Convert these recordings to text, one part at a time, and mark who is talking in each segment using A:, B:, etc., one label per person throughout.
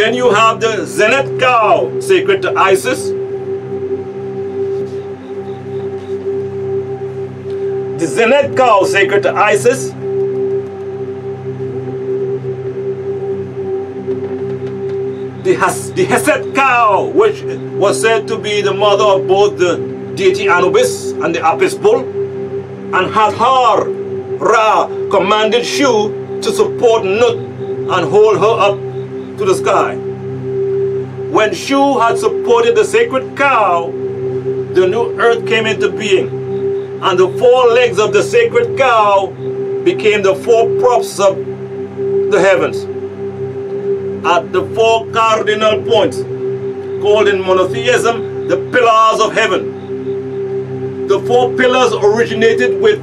A: Then you have the Zenith cow, sacred to Isis. The Zenith cow, sacred to Isis. The, Has the Hesat cow, which was said to be the mother of both the deity Anubis and the Apis bull, and Hathor Ra commanded Shu to support Nut and hold her up to the sky. When Shu had supported the sacred cow, the new earth came into being, and the four legs of the sacred cow became the four props of the heavens. At the four cardinal points, called in monotheism the pillars of heaven. The four pillars originated with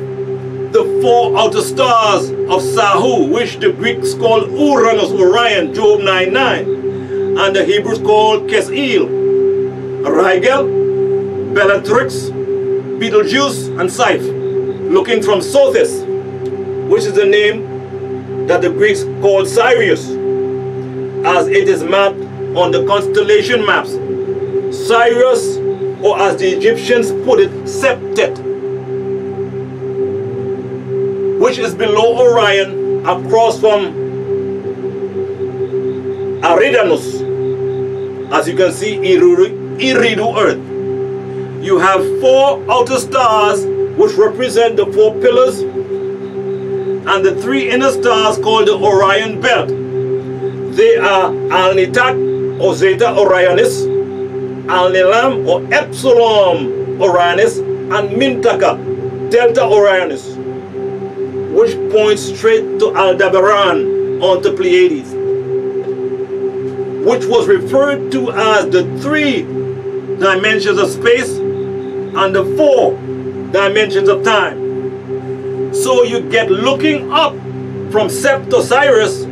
A: the four outer stars of Sahu, which the Greeks call Uranus, Orion, Job 9.9, and the Hebrews call Kesil, Rigel, Bellatrix, Betelgeuse, and Saiph, looking from Sothis, which is the name that the Greeks called Sirius, as it is mapped on the constellation maps. Sirius, or as the Egyptians put it, Septet, which is below Orion across from Eridanus. As you can see, Eridu, Eridu Earth. You have four outer stars which represent the four pillars and the three inner stars called the Orion Belt. They are Alnitak or Zeta Orionis, Alnilam or Epsilon Orionis, and Mintaka Delta Orionis which points straight to Aldebaran onto Pleiades, which was referred to as the three dimensions of space and the four dimensions of time. So you get looking up from Sept to Sirius,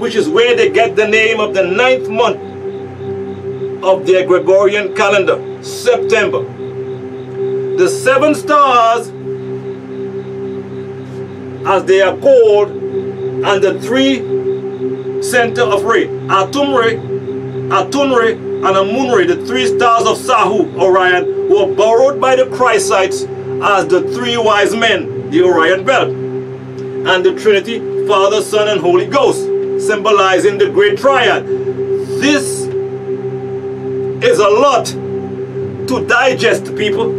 A: which is where they get the name of the ninth month of their Gregorian calendar, September. The seven stars as they are called, and the three center of Re, Atumre, Atunre, and Amunre, the three stars of Sahu, Orion, were borrowed by the Christites as the three wise men, the Orion belt, and the Trinity, Father, Son, and Holy Ghost, symbolizing the great triad. This is a lot to digest, people.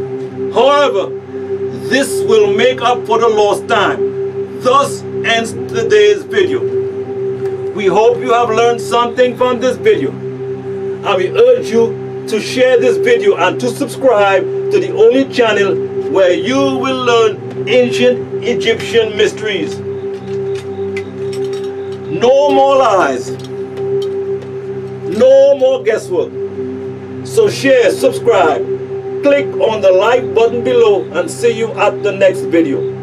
A: However, this will make up for the lost time. Thus ends today's video. We hope you have learned something from this video. And we urge you to share this video and to subscribe to the only channel where you will learn ancient Egyptian mysteries. No more lies. No more guesswork. So share, subscribe, click on the like button below and see you at the next video.